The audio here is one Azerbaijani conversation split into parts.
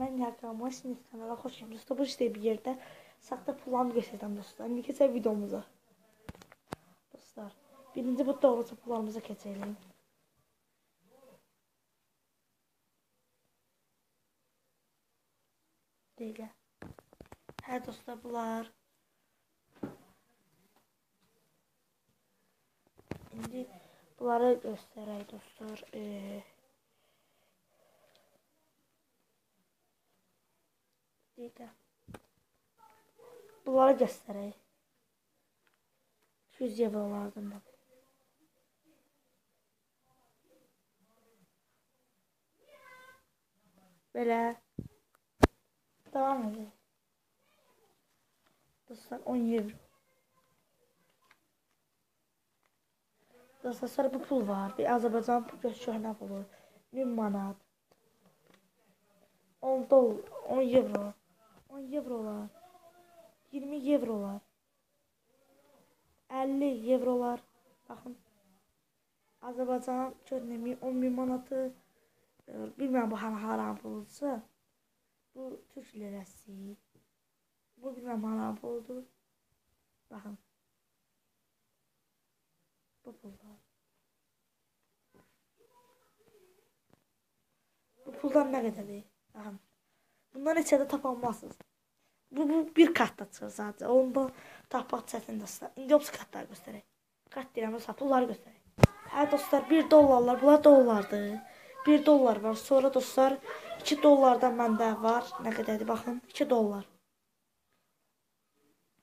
Mən Yaqam Masiniz kanala xoş gəlmisiniz. Dostlar, işte bir yerdə saxta pullarımı göstərəcəm dostlar. İndi keçək videomuza. Dostlar, birinci bu doğrusu pullarımıza keçelim. Dəqiqə. Hə dostlar, bunlar. İndi bunları göstərək dostlar. Eee Dəqiqə. Bunları göstərək. 200 evro da. Belə. Devam edək. Dostlar 10 evro. Dostlar bu pul var. Bir Azərbaycan pul köhnə pulu. 1000 manat. 10 dolar, 10 evro. 10 evrolar, 20 evrolar, 50 evrolar. Baxın. Azərbaycan görünəmi 10 min manatı bilmirəm bu hanı haram pulsa. Bu Türk lirəsi. Bu bilmirəm haram puldur. Baxın. Bu pullar. Bu puldan nə qədərdir? Baxın. Bundan içəridə tapa bilməzsiniz. Bu, bu bir kartda çıxır sadəcə. Onda tapmaq çətin dostlar. İndi yoxsa kartları göstərək. Kart deyirəm, yoxsa pulları göstərək. Hə dostlar, 1 dollarlar, bunlar dollardır. 1 dollar var. Sonra dostlar 2 dollardan məndə var. Nə qədərdir baxın. 2 dollar.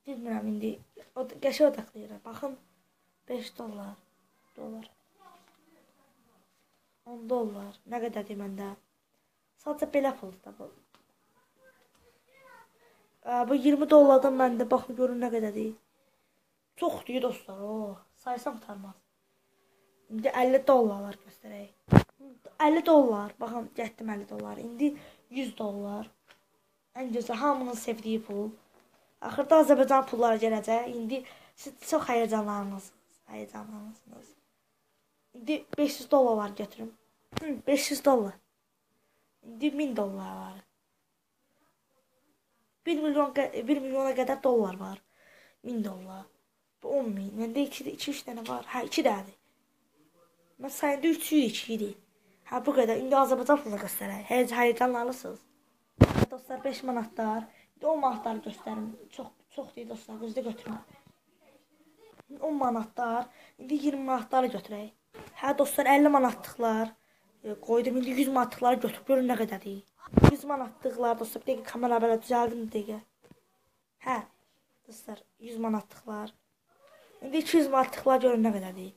Bilmirəm indi. O qəşəng odaqlayıram. Baxın. 5 dollar. Dollar. 10 dollar. Nə qədərdir məndə? Sadəcə belə puldur da bu. Bu 20 dollardan məndə baxın görün nə qədərdir. Çoxdur dostlar. O, saysam qurtarmaz. İndi 50 dollarlar göstərək. 50 dollar. Baxın, getdim 50 dollar. İndi 100 dollar. Ən gözəl hamının sevdiyi pul. Axırda Azərbaycan pulları gələcək. İndi siz çox həyəcanlanırsınız. Həyəcanlanırsınız. İndi 500 dollar götürüm. 500 dollar. İndi 1000 dollar var. 1 milyon 1 milyona qədər dollar var. 1000 dollar. Bu 10 min. Məndə 2 2-3 dənə var. Hə, 2 dənədir. Mən sayında 3 2 idi. Hə, bu qədər. İndi Azərbaycan pulunu göstərək. Heç həyəcanlanırsınız. Hə, dostlar 5 manatlar. 10 manatlar göstərim. Çox çox deyil dostlar. Gözdə götürün. 10 manatlar. İndi 20 manatları götürək. Hə, dostlar 50 manatlıqlar. E, qoydum indi 100 manatlıqları götürüb görün nə qədərdir. 100 manatlıqlar dostlar. Bir dəqiqə kamera belə düzəldim dəqiqə. Hə. Dostlar 100 manatlıqlar. İndi 200 manatlıqlar görün nə qədərdir.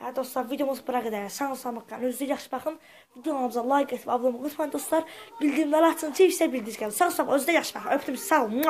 Hə dostlar videomuz bura qədər. Sağ olun, salamat qalın. Özünüzə yaxşı baxın. Videomuza like etib abunə olmayı unutmayın dostlar. Bildirimləri açın ki, sizə bildiriş gəlir. Sağ olun, özünüzə yaxşı baxın. Öpdüm sizi. Sağ olun.